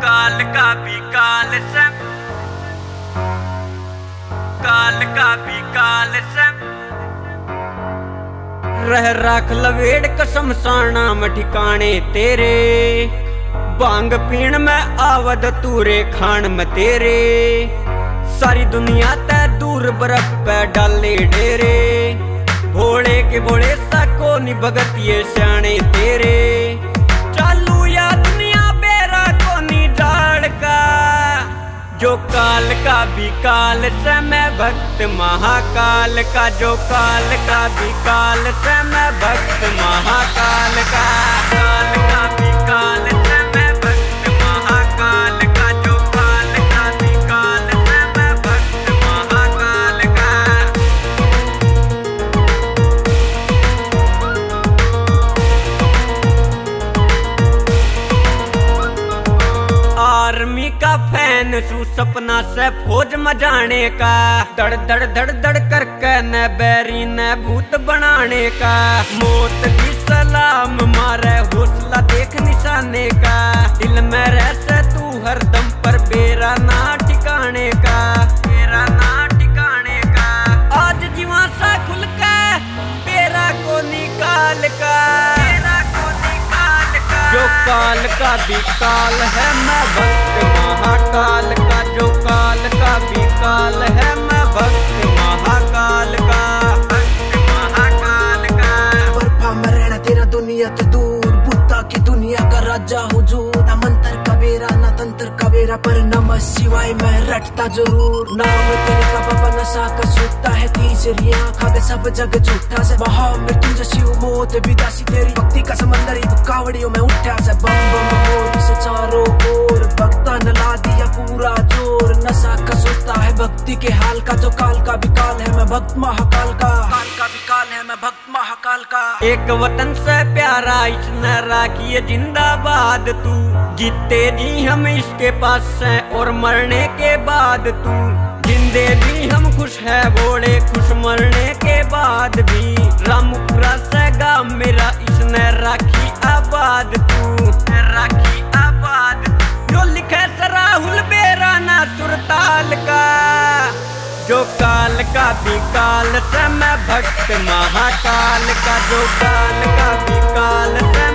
काल का भी काल से। काल का भी काल से। रह राख लवेड़ कसम में ठिकाने तेरे। बांग पीण में आवद तूरे खान में तेरे। सारी दुनिया ते दूर बर्फ़ पे डाले डेरे। भोले के भोले सा को नी भगत ये सियाने तेरे। जो काल का विकाल काल समय भक्त महाकाल का, जो काल का विकाल काल समय भक्त महाकाल का। आर्मी का फ़ैन सू सपना से फौज मजाने का। दड़ दड़ दड़ दड़ करके न बैरी, न भूत बनाने का। मौत की सलाम, मारे हौसला देख निशाने का। दिल में रह से तू हरदम पर बेरा ना ठिकाने का। बेरा ना ठिकाने का। आज जीवा सा खुल के बेरा को निकाल का। निकाल जो काल का भी काल है, मैं दुनिया तो दूर बुद्धा की दुनिया का राजा हुजूर। न मंत्र का बेरा न तंत्र का बेरा पर नमः शिवाय मैं रटता ज़रूर। नाम तेरे का बाबा नशा का सूखता है तीसरी आँख आगे सब जग झूठा से। महा मृत्यु शिव मोत विदासी तेरी भक्ति का समंदर। कावड़ियों में उठा से बम। भक्ति के हाल का जो काल का विकाल है मैं भक्त महाकाल का। काल का विकाल है मैं भक्त महाकाल का। एक वतन से प्यारा इसने राखिए जिंदाबाद तू। जीते जी हम इसके पास है और मरने के बाद तू। जिंदे भी हम खुश है बोले खुश मरने के बाद भी। रामपुरा से गाँव मेरा इसने राखी आबाद तू। राखी आबाद जो लिखे से राहुल बेरा ना सुरताल का जो काल का भी काल से मैं भक्त महाकाल का, जो काल का भी काल से